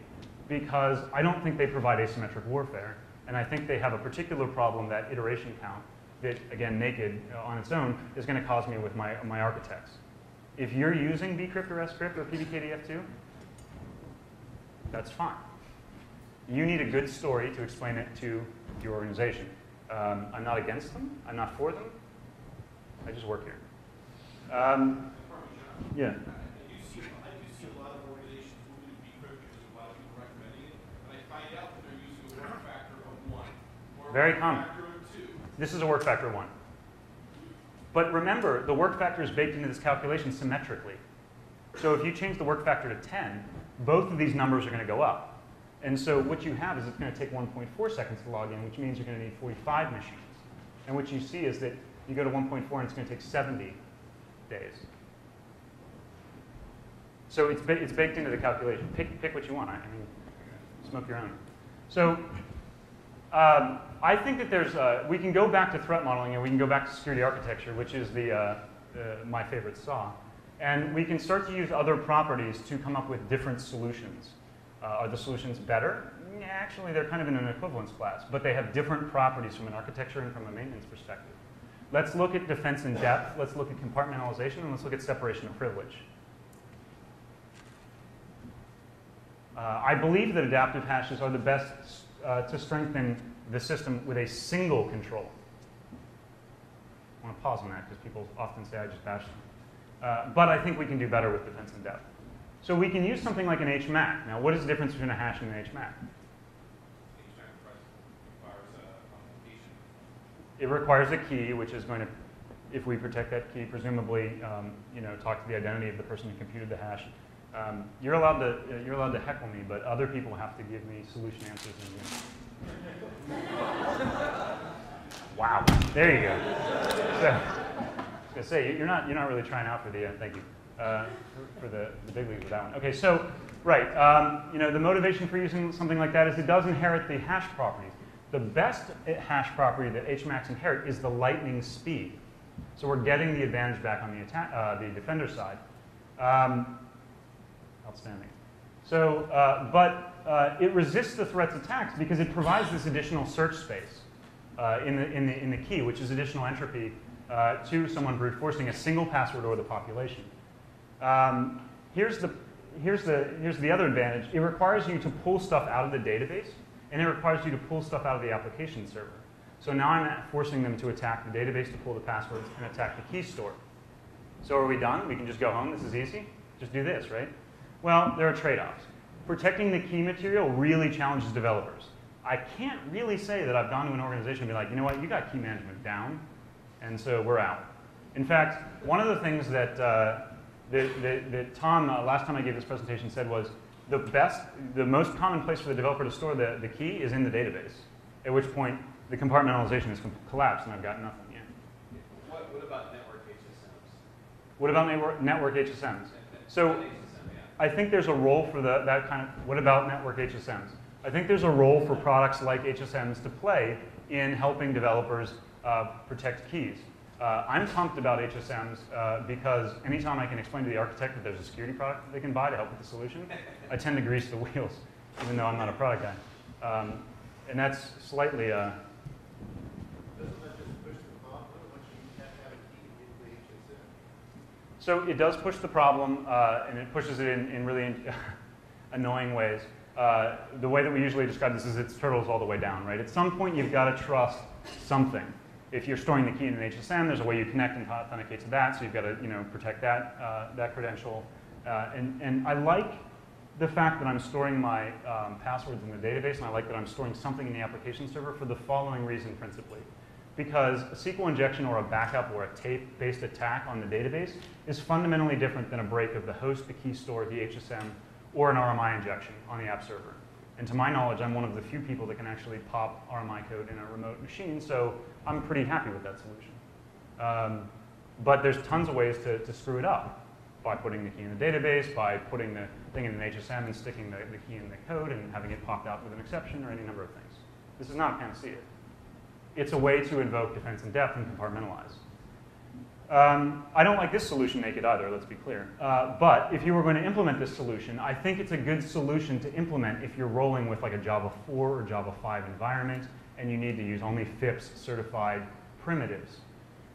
because I don't think they provide asymmetric warfare, and I think they have a particular problem, that iteration count, that, again, naked uh, on its own, is going to cause me with my, my architects. If you're using bcrypt or scrypt or PBKDF2, that's fine. You need a good story to explain it to your organization. Um, I'm not against them. I'm not for them. I just work here. Um, yeah. I do see, I do see a lot of organizations moving to bcrypt because a lot of people recommending it, and I find out that they're using a work factor of one. or a Very common. This is a work factor one. But remember, the work factor is baked into this calculation symmetrically. So if you change the work factor to 10, both of these numbers are going to go up. And so what you have is it's going to take 1.4 seconds to log in, which means you're going to need 45 machines. And what you see is that you go to 1.4 and it's going to take 70 days. So it's, it's baked into the calculation. Pick, pick what you want. I mean, smoke your own. So um, I think that there's, uh, we can go back to threat modeling and we can go back to security architecture, which is the, uh, uh, my favorite saw. And we can start to use other properties to come up with different solutions. Uh, are the solutions better? Actually, they're kind of in an equivalence class, but they have different properties from an architecture and from a maintenance perspective. Let's look at defense in depth, let's look at compartmentalization, and let's look at separation of privilege. Uh, I believe that adaptive hashes are the best uh, to strengthen the system with a single control. I want to pause on that because people often say I just bashed them. Uh, but I think we can do better with defense in depth. So we can use something like an HMAC. Now, what is the difference between a hash and an HMAC? It requires a key, which is going to, if we protect that key, presumably, um, you know, talk to the identity of the person who computed the hash. Um, you're allowed to, uh, you're allowed to heckle me, but other people have to give me solution answers. Wow, there you go. So, I was gonna say you're not, you're not really trying out for the, uh, thank you, uh, for, the, the big leagues with that one. Okay, so right, um, you know, the motivation for using something like that is it does inherit the hash properties. The best hash property that HMACs inherit is the lightning speed. So we're getting the advantage back on the, attack, uh, the defender side. Um, outstanding. So, uh, but uh, it resists the threat's attacks because it provides this additional search space uh, in, the, in, the, in the key, which is additional entropy uh, to someone brute forcing a single password or the population. Um, here's, the, here's, the, here's the other advantage. It requires you to pull stuff out of the database, and it requires you to pull stuff out of the application server. So now I'm forcing them to attack the database to pull the passwords and attack the key store. So are we done? We can just go home. This is easy. Just do this, right? Well, there are trade-offs. Protecting the key material really challenges developers. I can't really say that I've gone to an organization and be like, you know what, you got key management down, and so we're out. In fact, one of the things that, uh, that, that, that, Tom, uh, last time I gave this presentation, said was the best, the most common place for the developer to store the, the key is in the database, at which point the compartmentalization has collapsed and I've got nothing yet. What, what about network HSMs? What about network, network HSMs? So. I think there's a role for the, that kind of, what about network HSMs? I think there's a role for products like HSMs to play in helping developers uh, protect keys. Uh, I'm pumped about HSMs uh, because anytime I can explain to the architect that there's a security product that they can buy to help with the solution, I tend to grease the wheels, even though I'm not a product guy. Um, and that's slightly, uh, Doesn't that just push the problem, once you have to have a key to get the HSM? So it does push the problem, uh, and it pushes it in, in really annoying ways. uh, the way that we usually describe this is it's turtles all the way down, right? At some point, you've got to trust something. If you're storing the key in an HSM, there's a way you connect and authenticate to that, so you've got to, you know, protect that, uh, that credential. Uh, and, and I like the fact that I'm storing my um, passwords in the database, and I like that I'm storing something in the application server for the following reason principally. Because a SQL injection or a backup or a tape-based attack on the database is fundamentally different than a break of the host, the key store, the HSM, or an RMI injection on the app server. And to my knowledge, I'm one of the few people that can actually pop RMI code in a remote machine, so I'm pretty happy with that solution. Um, but there's tons of ways to, to screw it up by putting the key in the database, by putting the thing in an HSM and sticking the, the key in the code and having it popped out with an exception or any number of things. This is not a panacea. It's a way to invoke defense in depth and compartmentalize. Um, I don't like this solution naked either, let's be clear. Uh, but if you were going to implement this solution, I think it's a good solution to implement if you're rolling with like a Java 4 or Java 5 environment and you need to use only FIPS certified primitives.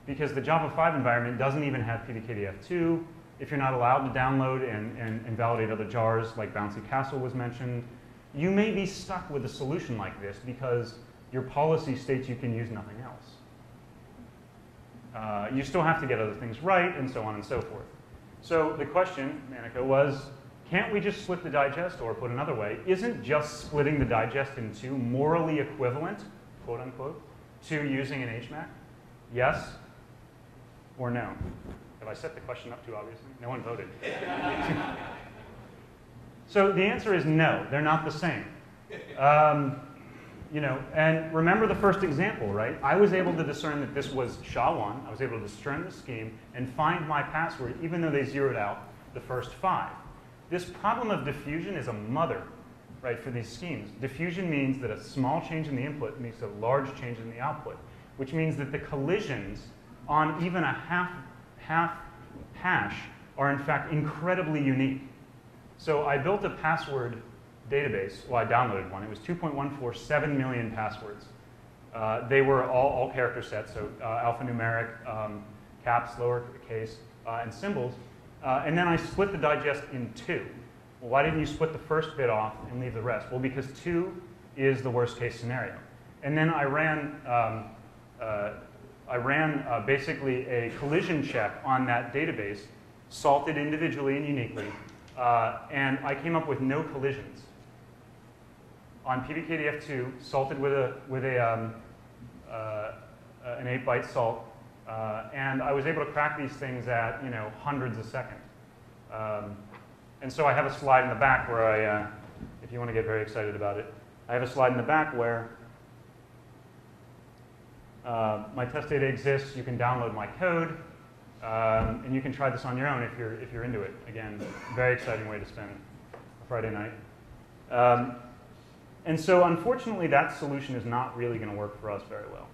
Because the Java 5 environment doesn't even have PBKDF2. If you're not allowed to download and, and, and validate other jars, like Bouncy Castle was mentioned, you may be stuck with a solution like this because your policy states you can use nothing else. Uh, you still have to get other things right, and so on and so forth. So the question, Manica, was can't we just split the digest, or put another way, isn't just splitting the digest in two morally equivalent, quote unquote, to using an HMAC? Yes or no? Have I set the question up too obviously? No one voted. so the answer is no, they're not the same. Um, you know, and remember the first example, right? I was able to discern that this was SHA-1. I was able to discern the scheme and find my password, even though they zeroed out the first five. This problem of diffusion is a mother, right, for these schemes. Diffusion means that a small change in the input makes a large change in the output, which means that the collisions on even a half, half hash are in fact incredibly unique. So I built a password database. Well, I downloaded one. It was 2.147 million passwords. Uh, they were all, all character sets, so uh, alphanumeric, um, caps, lowercase, uh, and symbols. Uh, and then I split the digest in two. Well, why didn't you split the first bit off and leave the rest? Well, because two is the worst case scenario. And then I ran, um, uh, I ran uh, basically a collision check on that database, salted individually and uniquely, and I came up with no collisions on PBKDF2, salted with a with a um, uh, an eight byte salt, uh, and I was able to crack these things at you know hundreds a second. Um, and so I have a slide in the back where I, uh, if you want to get very excited about it, I have a slide in the back where uh, my test data exists. You can download my code, um, and you can try this on your own if you're if you're into it. Again, very exciting way to spend a Friday night. Um, and so unfortunately, that solution is not really going to work for us very well.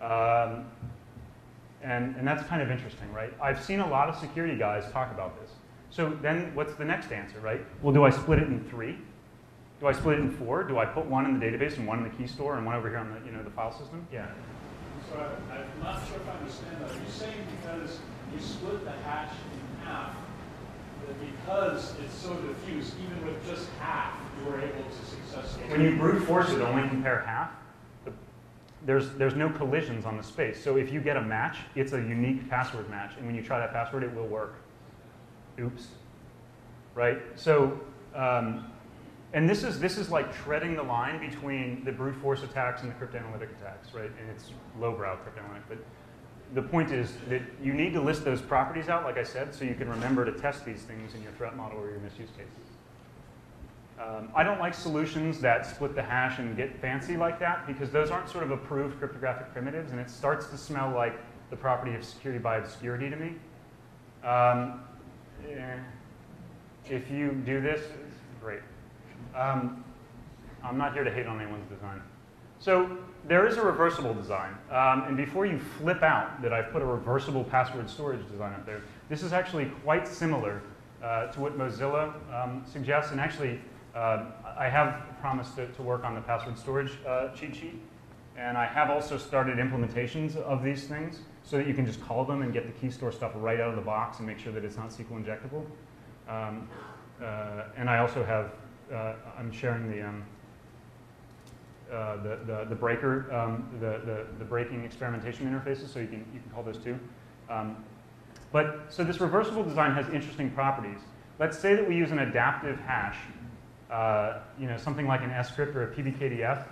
Um, and, and that's kind of interesting, right? I've seen a lot of security guys talk about this. So then what's the next answer, right? Well, do I split it in three? Do I split it in four? Do I put one in the database and one in the key store and one over here on the, you know, the file system? Yeah. So I, I'm not sure if I understand that. Are you saying because you split the hash in half, that because it's so diffuse, even with just half, you were able to successfully. When you brute force it, only compare half. There's, there's no collisions on the space. So if you get a match, it's a unique password match. And when you try that password, it will work. Oops. Right? So, um, and this is, this is like treading the line between the brute force attacks and the cryptanalytic attacks, right? And it's lowbrow cryptanalytic. But the point is that you need to list those properties out, like I said, so you can remember to test these things in your threat model or your misuse cases. Um, I don't like solutions that split the hash and get fancy like that because those aren't sort of approved cryptographic primitives and it starts to smell like the property of security by obscurity to me. Um, eh, if you do this, great. Um, I'm not here to hate on anyone's design. So there is a reversible design. Um, and before you flip out that I've put a reversible password storage design up there, this is actually quite similar uh, to what Mozilla um, suggests. And actually, uh, I have promised to, to, work on the password storage uh, cheat sheet. And I have also started implementations of these things so that you can just call them and get the key store stuff right out of the box and make sure that it's not SQL injectable. Um, uh, and I also have uh, I'm sharing the, um, uh, the, the, the breaker, um, the, the, the breaking experimentation interfaces, so you can, you can call those too. Um, but, so this reversible design has interesting properties. Let's say that we use an adaptive hash, uh, you know, something like an scrypt or a PBKDF,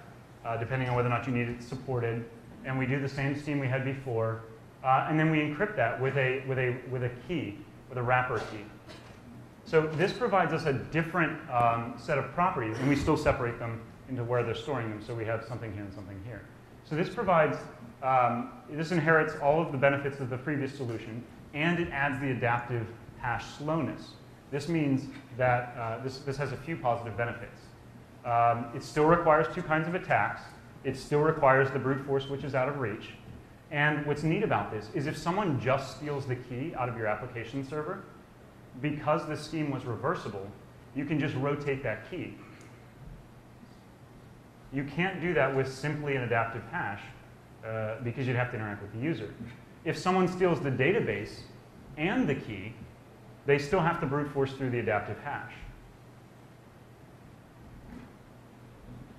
uh, depending on whether or not you need it supported, and we do the same scheme we had before, uh, and then we encrypt that with a, with, a, with a key, with a wrapper key. So this provides us a different um, set of properties, and we still separate them into where they're storing them, so we have something here and something here. So this provides, um, this inherits all of the benefits of the previous solution, and it adds the adaptive hash slowness. This means that uh, this, this has a few positive benefits. Um, it still requires two kinds of attacks. It still requires the brute force, which is out of reach. And what's neat about this is if someone just steals the key out of your application server, because this scheme was reversible, you can just rotate that key. You can't do that with simply an adaptive hash uh, because you'd have to interact with the user. If someone steals the database and the key, they still have to brute force through the adaptive hash.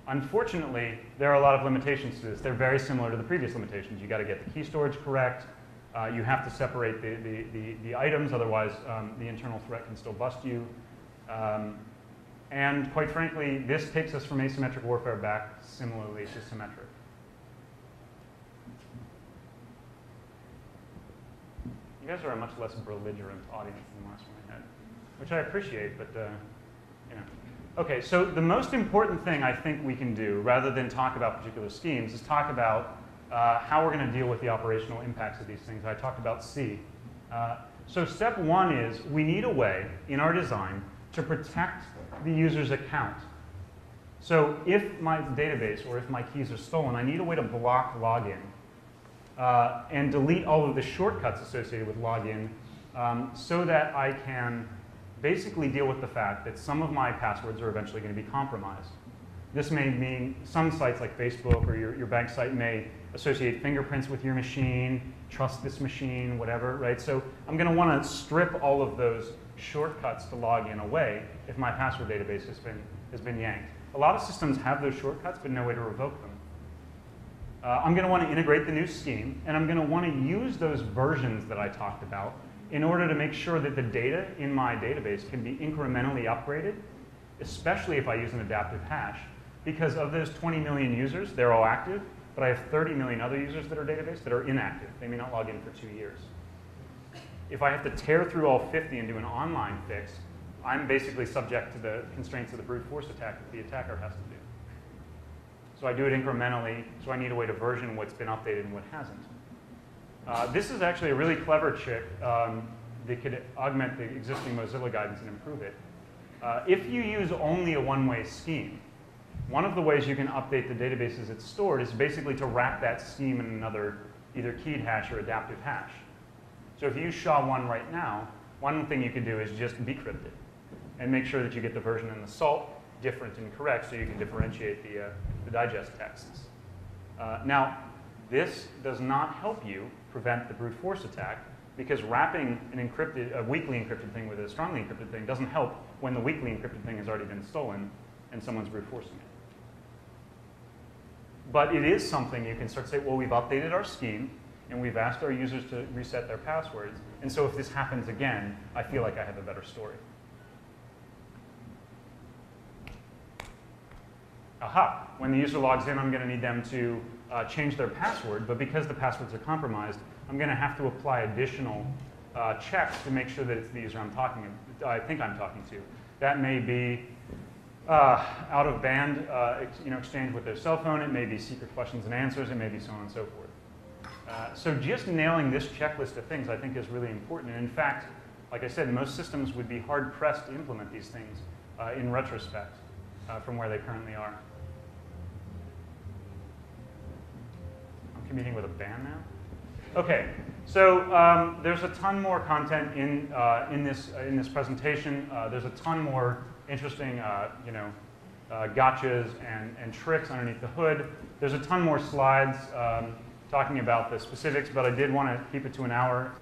Unfortunately, there are a lot of limitations to this. They're very similar to the previous limitations. You've got to get the key storage correct. Uh, you have to separate the, the, the, the items, otherwise um, the internal threat can still bust you. Um, and quite frankly, this takes us from asymmetric warfare back similarly to symmetric. Guys are a much less belligerent audience than the last one I had, which I appreciate, but uh, you know. Okay, so the most important thing I think we can do, rather than talk about particular schemes, is talk about uh, how we're going to deal with the operational impacts of these things. I talked about C. Uh, so step one is we need a way in our design to protect the user's account. So if my database or if my keys are stolen, I need a way to block login uh, and delete all of the shortcuts associated with login um, so that I can basically deal with the fact that some of my passwords are eventually going to be compromised. This may mean some sites like Facebook or your, your bank site may associate fingerprints with your machine, trust this machine, whatever, right? So I'm going to want to strip all of those shortcuts to log in away if my password database has been, has been yanked. A lot of systems have those shortcuts, but no way to revoke them. Uh, I'm going to want to integrate the new scheme, and I'm going to want to use those versions that I talked about in order to make sure that the data in my database can be incrementally upgraded, especially if I use an adaptive hash. Because of those 20 million users, they're all active, but I have 30 million other users that are database that are inactive. They may not log in for two years. If I have to tear through all 50 and do an online fix, I'm basically subject to the constraints of the brute force attack that the attacker has to do. So I do it incrementally, so I need a way to version what's been updated and what hasn't. Uh, this is actually a really clever trick um, that could augment the existing Mozilla guidance and improve it. Uh, if you use only a one-way scheme, one of the ways you can update the databases it's stored is basically to wrap that scheme in another either keyed hash or adaptive hash. So if you use SHA-1 right now, one thing you can do is just decrypt it and make sure that you get the version in the salt different and correct so you can differentiate the, uh, the digest texts. Uh, now, this does not help you prevent the brute force attack because wrapping an encrypted, a weakly encrypted thing with a strongly encrypted thing doesn't help when the weakly encrypted thing has already been stolen and someone's brute forcing it. But it is something you can start to say, well, we've updated our scheme and we've asked our users to reset their passwords. And so if this happens again, I feel like I have a better story. Aha, when the user logs in, I'm going to need them to uh, change their password, but because the passwords are compromised, I'm going to have to apply additional uh, checks to make sure that it's the user I'm talking, I think I'm talking to. That may be uh, out of band uh, you know, exchange with their cell phone, it may be secret questions and answers, it may be so on and so forth. Uh, so just nailing this checklist of things I think is really important. And in fact, like I said, most systems would be hard pressed to implement these things uh, in retrospect from where they currently are. Competing with a band now? Okay, so um, there's a ton more content in, uh, in, this, uh, in this presentation. Uh, there's a ton more interesting, uh, you know, uh, gotchas and, and tricks underneath the hood. There's a ton more slides um, talking about the specifics, but I did want to keep it to an hour.